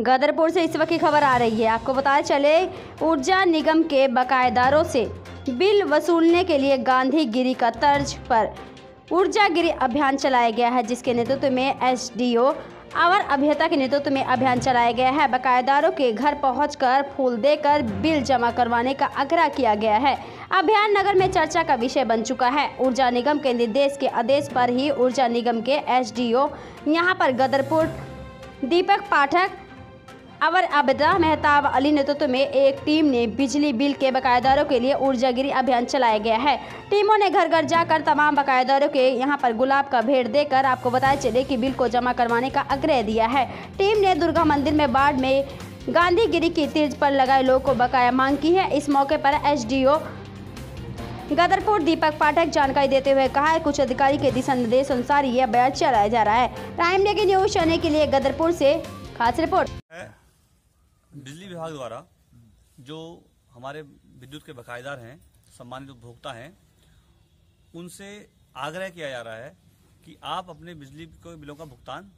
गदरपुर से इस वक्त की खबर आ रही है। आपको बताया चले, ऊर्जा निगम के बकायेदारों से बिल वसूलने के लिए गांधी गिरी का तर्ज पर ऊर्जा गिरी अभियान चलाया गया है, जिसके नेतृत्व में एसडीओ अवर अभियता के नेतृत्व में अभियान चलाया गया है। बकायेदारों के घर पहुंचकर फूल देकर बिल जमा करवाने का आग्रह किया गया है। अभियान नगर में चर्चा का विषय बन चुका है। ऊर्जा निगम के निर्देश के आदेश पर ही ऊर्जा निगम के एसडीओ यहाँ पर गदरपुर दीपक पाठक अवर आबिदा मेहताब अली नेतृत्व में एक टीम ने बिजली बिल के बकायेदारों के लिए ऊर्जागिरी अभियान चलाया गया है। टीमों ने घर घर जाकर तमाम बकायेदारों के यहाँ पर गुलाब का भेंट देकर आपको बताया चले कि बिल को जमा करवाने का आग्रह दिया है। टीम ने दुर्गा मंदिर में बाढ़ में गांधीगिरी की तीर्ज पर लगाए लोगों को बकाया मांग की है। इस मौके पर एस गदरपुर दीपक पाठक जानकारी देते हुए कहा है, कुछ अधिकारी के दिशा निर्देश अनुसार यह अभियान चलाया जा रहा है। टाइम डे की न्यूज़ चलने के लिए गदरपुर से खास रिपोर्ट। बिजली विभाग द्वारा जो हमारे विद्युत के बकायेदार हैं, सम्मानित उपभोक्ता हैं, उनसे आग्रह किया जा रहा है कि आप अपने बिजली के बिलों का भुगतान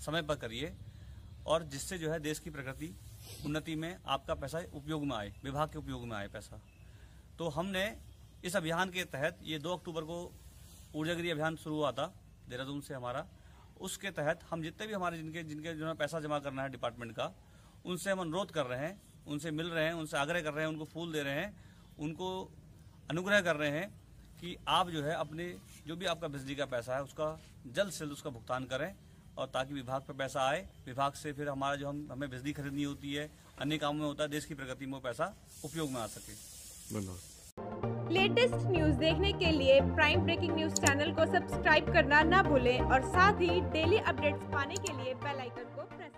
समय पर करिए और जिससे जो है देश की प्रगति, उन्नति में आपका पैसा उपयोग में आए, विभाग के उपयोग में आए पैसा। तो हमने इस अभियान के तहत ये दो अक्टूबर को ऊर्जा ऊर्जागिरी अभियान शुरू हुआ था, देहरादून से हमारा। उसके तहत हम जितने भी हमारे जिनके जिनके जो है पैसा जमा करना है डिपार्टमेंट का उनसे हम अनुरोध कर रहे हैं उनसे मिल रहे हैं उनसे आग्रह कर रहे हैं उनको फूल दे रहे हैं उनको अनुग्रह कर रहे हैं कि आप जो है अपने जो भी आपका बिजली का पैसा है उसका जल्द से जल्द उसका भुगतान करें और ताकि विभाग पर पैसा आए। विभाग से फिर हमारा जो हम हमें बिजली खरीदनी होती है अन्य कामों में होता है देश की प्रगति में वो पैसा उपयोग में आ सके। धन्यवाद। लेटेस्ट न्यूज़ देखने के लिए प्राइम ब्रेकिंग न्यूज़ चैनल को सब्सक्राइब करना ना भूलें और साथ ही डेली अपडेट्स पाने के लिए बेल आइकन को प्रेस